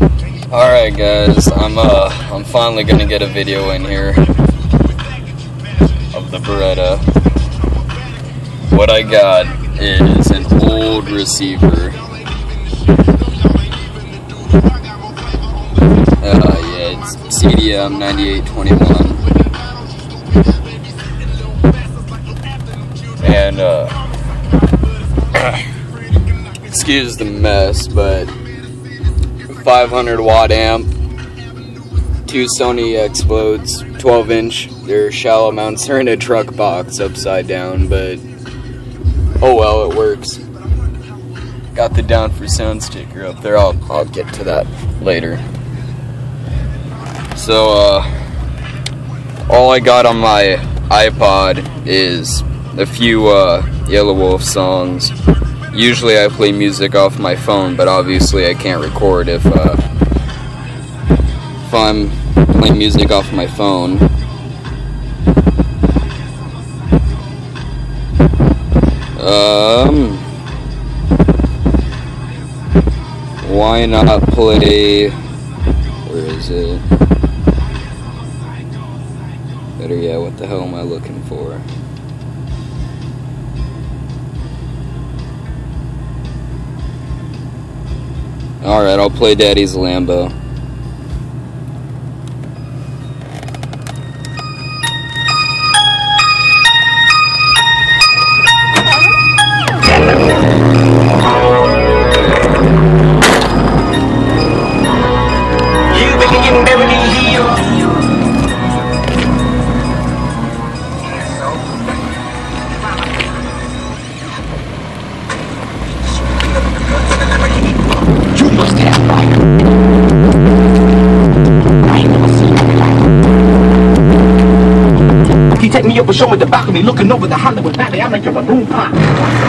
Alright guys, I'm uh I'm finally gonna get a video in here of the Beretta. What I got is an old receiver. Uh yeah, it's CDM 9821. And uh excuse the mess, but 500 watt amp, two Sony Xplods, 12 inch. They're shallow mounts. They're in a truck box upside down, but oh well, it works. Got the Down4Sound sticker up there. I'll I'll get to that later. So uh, all I got on my iPod is a few uh, Yelawolf songs usually I play music off my phone, but obviously I can't record if, uh, if I'm playing music off my phone. Um, why not play, where is it? Better yet, what the hell am I looking for? Alright, I'll play Daddy's Lambo. He take me up and show me the balcony, looking over the Hollywood Valley. I'm like a balloon pop.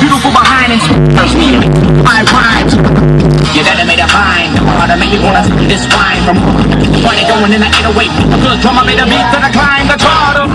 Beautiful behind and first me. My rhymes. You better made a fine. Wanna make me wanna see this wine from Party going in the 808. A good drummer made a beat to the climb the throttle.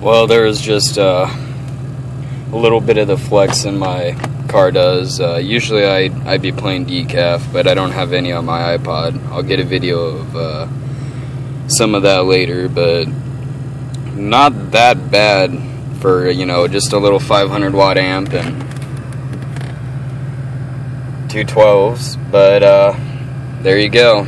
Well, there is just uh, a little bit of the flex in my car does. Uh, usually I, I'd be playing decaf, but I don't have any on my iPod. I'll get a video of uh, some of that later, but not that bad for, you know, just a little 500 watt amp and two 12s, but uh, there you go.